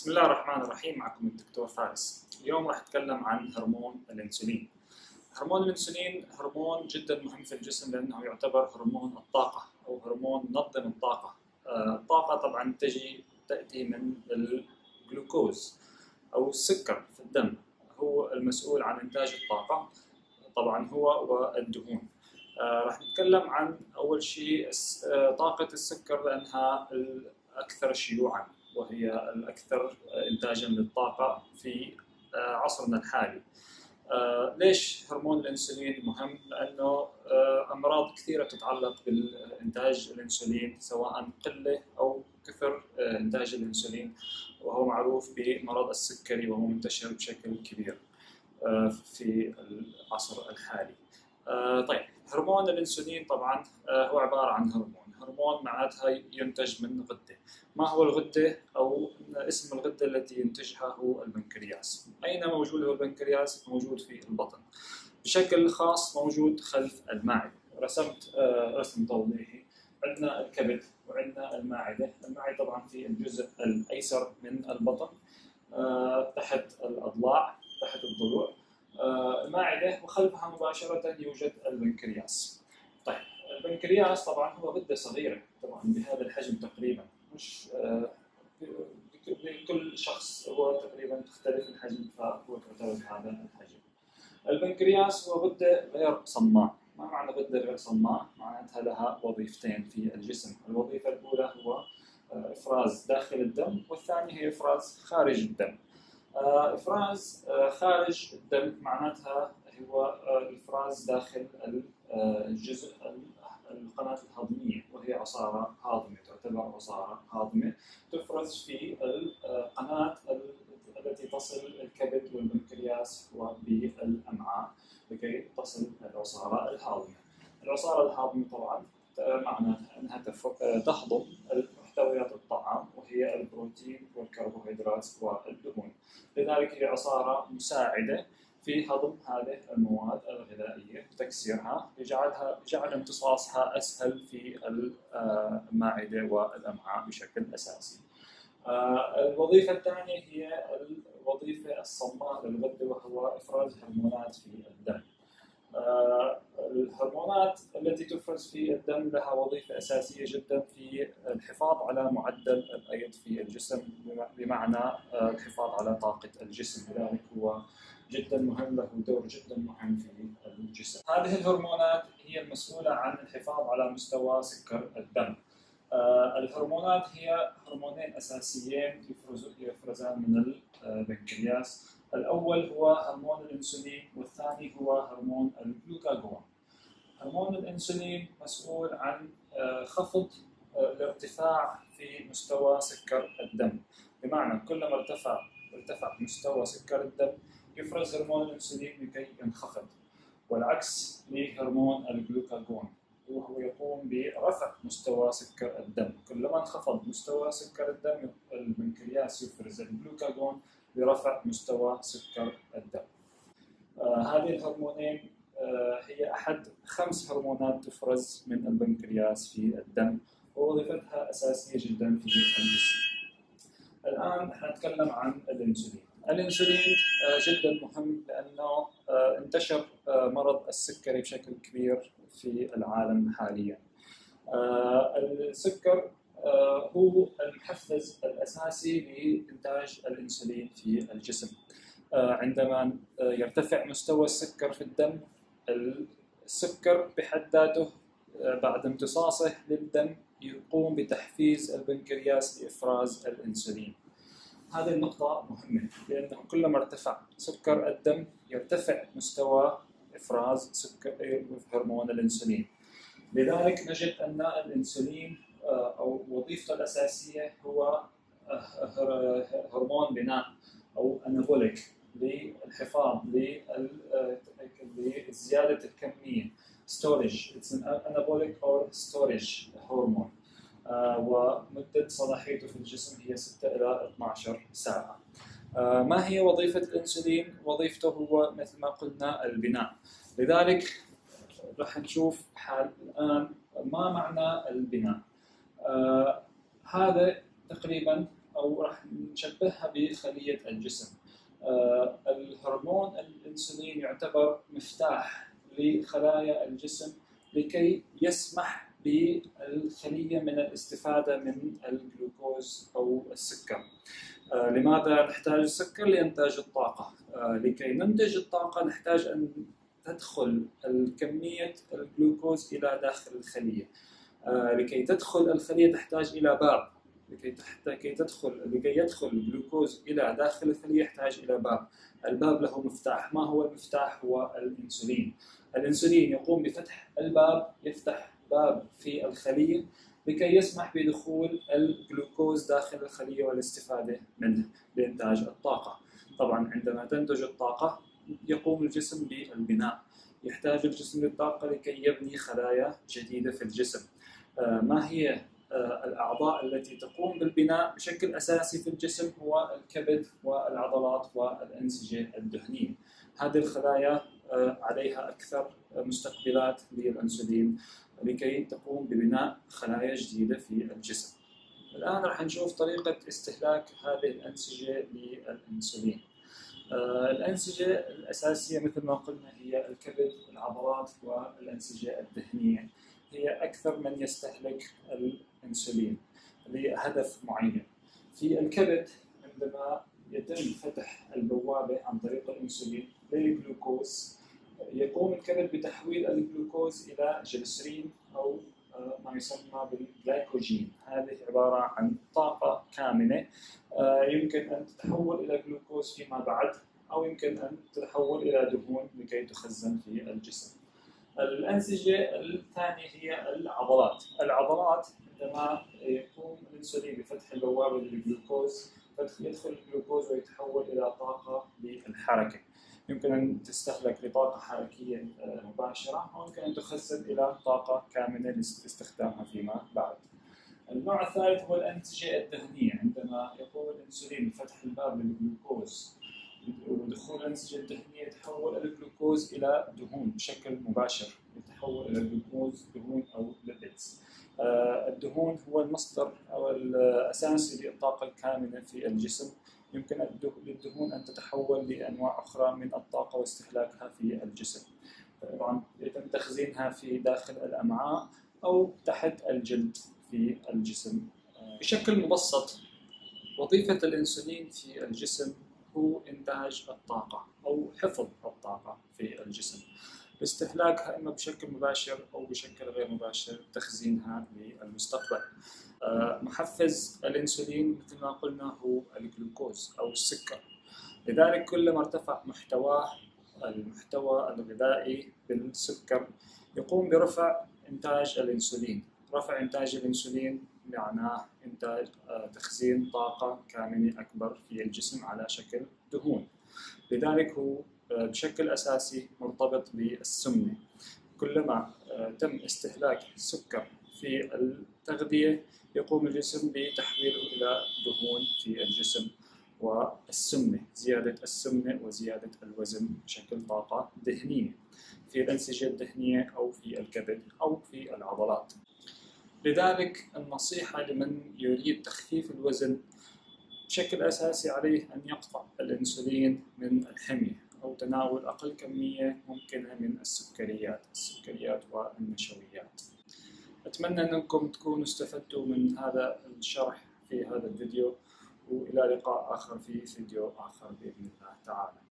بسم الله الرحمن الرحيم. معكم الدكتور فارس. اليوم راح اتكلم عن هرمون الإنسولين. هرمون الإنسولين هرمون جدا مهم في الجسم لأنه يعتبر هرمون الطاقة أو هرمون منظم الطاقة. آه، الطاقة طبعا تجي تأتي من الجلوكوز أو السكر في الدم. هو المسؤول عن إنتاج الطاقة طبعا هو والدهون. آه، راح نتكلم عن أول شيء آه، طاقة السكر لأنها الأكثر شيوعا. وهي الأكثر إنتاجا للطاقة في آه، عصرنا الحالي آه، ليش هرمون الإنسولين مهم؟ لأنه آه، أمراض كثيرة تتعلق بالإنتاج الإنسولين سواء قلة أو كثر إنتاج الإنسولين وهو معروف بمرض السكري وهو منتشر بشكل كبير في العصر الحالي. طيب هرمون الانسولين طبعا هو عبارة عن هرمون. هرمون معناتها ينتج من غدة. ما هو الغدة؟ أو اسم الغدة التي ينتجها هو البنكرياس. أين موجود هو البنكرياس؟ موجود في البطن. بشكل خاص موجود خلف المعده رسمت آه، رسم توضيحي عندنا الكبد وعندنا المعده المعده طبعا في الجزء الأيسر من البطن آه، تحت الأضلاع تحت الضلوع. آه، المعده وخلفها مباشرة يوجد البنكرياس طيب البنكرياس طبعا هو غده صغيرة طبعا بهذا الحجم تقريبا مش لكل شخص هو تقريبا تختلف الحجم فهو تعتبر بهذا الحجم. البنكرياس هو غده غير صماء، ما معنى غده غير صماء؟ معناتها لها وظيفتين في الجسم، الوظيفة الأولى هو آه، إفراز داخل الدم والثانية هي إفراز خارج الدم. آه، إفراز آه، خارج الدم معناتها هو الإفراز داخل الجزء القناة الهضمية وهي عصارة هاضمة تعتبر عصارة هاضمة. تفرز في القناه التي تصل الكبد والبنكرياس وبالامعاء لكي تصل العصارة. البروتين والكربوهيدرات والدهون. لذلك هي عصارة مساعدة في هضم هذه المواد الغذائية وتكسيرها لجعلها جعل امتصاصها أسهل في المعده والأمعاء بشكل أساسي. آه، الوظيفة الثانية هي الوظيفة الصماء للغده وهو إفراز هرمونات في الدم. آه، الهرمونات التي تفرز في الدم لها وظيفة أساسية جدا في الحفاظ على معدل الايض في الجسم بمعنى آه، الحفاظ على طاقة الجسم لذلك هو جدا مهم له دور جدا مهم في الجسم. هذه الهرمونات هي المسؤولة عن الحفاظ على مستوى سكر الدم. آه الهرمونات هي هرمونين أساسيين يفرزان من البنكرياس. الأول هو هرمون الإنسولين والثاني هو هرمون الجلوكاجون. هرمون الإنسولين مسؤول عن آه خفض آه الارتفاع في مستوى سكر الدم. بمعنى كلما ارتفع ارتفع مستوى سكر الدم يفرز هرمون الإنسولين لكي ينخفض. والعكس لهرمون الجلوكاجون وهو يقوم برفع مستوى سكر الدم. كلما انخفض مستوى سكر الدم البنكرياس يفرز الجلوكاجون لرفع مستوى سكر الدم. آه هذه الهرمونين آه هي أحد خمس هرمونات تفرز من البنكرياس في الدم ووظيفتها أساسية جدا في الجسم الآن حنتكلم عن الإنسولين الإنسولين آه، جدا مهم لأنه آه، انتشر آه، مرض السكري بشكل كبير في العالم حاليا. السكر هو المحفز الأساسي لإنتاج الإنسولين في الجسم. عندما يرتفع مستوى السكر في الدم السكر بحد ذاته بعد امتصاصه للدم يقوم بتحفيز البنكرياس لافراز الإنسولين. هذه النقطة مهمة لأنه كلما ارتفع سكر الدم يرتفع مستوى إفراز سكر هرمون الأنسولين لذلك نجد أن الأنسولين آه، أو وظيفته الأساسية هو آه، هرمون بناء أو أنابوليك للحفاظ الكمية storage it's an anabolic or storage hormone آه، ومدة صلاحيته في الجسم هي 6 إلى 12 ساعة. آه، ما هي وظيفة الأنسولين؟ وظيفته هو مثل ما قلنا البناء. لذلك راح نشوف حال الآن ما معنى البناء. آه، هذا تقريبا أو راح نشبهها بخلية الجسم. آه، الهرمون الإنسولين يعتبر مفتاح لخلايا الجسم لكي يسمح بالخلية من الاستفادة من الجلوكوز أو السكر. آه، لماذا نحتاج السكر؟ لإنتاج الطاقة. آه، لكي ننتج الطاقة نحتاج أن تدخل كمية الجلوكوز إلى داخل الخلية. آه، لكي تدخل الخلية تحتاج إلى باب لكي لكي تدخل لكي يدخل الجلوكوز إلى داخل الخلية يحتاج إلى باب. الباب له مفتاح. ما هو المفتاح؟ هو الأنسولين. الأنسولين يقوم بفتح الباب يفتح باب في الخلية لكي يسمح بدخول الجلوكوز داخل الخلية والاستفادة منه لإنتاج الطاقة. طبعا عندما تنتج الطاقة يقوم الجسم بالبناء. يحتاج الجسم للطاقة لكي يبني خلايا جديدة في الجسم. آه، ما هي الأعضاء التي تقوم بالبناء بشكل أساسي في الجسم هو الكبد والعضلات والأنسجة الدهنية. هذه الخلايا آه، عليها أكثر مستقبلات للأنسولين لكي تقوم ببناء خلايا جديدة في الجسم. الآن راح نشوف طريقة استهلاك هذه الأنسجة للأنسولين. الأنسجة الأساسية مثل ما قلنا هي الكبد العضلات والأنسجة الدهنية. هي أكثر من يستهلك الأنسولين لهدف معين. في الكبد عندما يتم فتح البوابة عن طريق الأنسولين للجلوكوز يقوم الكبد بتحويل الجلوكوز إلى جلسرين أو آه، ما يسمى بالجلايكوجين. هذه عبارة عن طاقة كامنة آه، يمكن أن تتحول إلى جلوكوز فيما بعد أو يمكن أن تتحول إلى دهون لكي تخزن في الجسم. الأنسجة الثانية هي العضلات. العضلات عندما يقوم الانسولين بفتح البوابة للجلوكوز يدخل الجلوكوز ويتحول إلى طاقة للحركة. يمكن أن تستهلك لطاقة حركية آه، مباشرة أو يمكن أن تخزن إلى طاقة كامنة لاستخدامها فيما بعد. النوع الثالث هو الأنسجة الدهنية. عندما يقوم الأنسولين بفتح الباب للجلوكوز ودخول الأنسجة الدهنية يتحول الجلوكوز إلى دهون بشكل مباشر يتحول إلى جلوكوز دهون أو ليبيدز آه، الدهون هو المصدر أو الأساسي للطاقة الكامنة في الجسم. يمكن للدهون أن تتحول لأنواع أخرى من الطاقة واستهلاكها في الجسم. طبعا يتم تخزينها في داخل الأمعاء أو تحت الجلد في الجسم. آه، بشكل مبسط وظيفة الأنسولين في الجسم هو إنتاج الطاقة أو حفظ الطاقة في الجسم. باستهلاكها إما بشكل مباشر أو بشكل غير مباشر تخزينها للمستقبل. آه، محفز الإنسولين مثل ما قلنا هو الجلوكوز أو السكر. لذلك كلما ارتفع محتواه المحتوى الغذائي بالسكر يقوم برفع إنتاج الإنسولين. رفع إنتاج الإنسولين معناه انتاج آه، تخزين طاقة كامنة أكبر في الجسم على شكل دهون. لذلك هو آه، بشكل أساسي مرتبط بالسمنة. كلما تم استهلاك السكر في التغذية يقوم الجسم بتحويله إلى دهون في الجسم والسمنة زيادة السمنة وزيادة الوزن بشكل طاقة دهنية في الأنسجة الدهنية أو في الكبد أو في العضلات. لذلك النصيحة لمن يريد تخفيف الوزن بشكل أساسي عليه أن يقطع الأنسولين من الحمية أو تناول أقل كمية ممكنة من السكريات السكريات والنشويات. أتمنى أنكم تكونوا استفدتوا من هذا الشرح في هذا الفيديو وإلى لقاء آخر في فيديو آخر بإذن الله تعالى.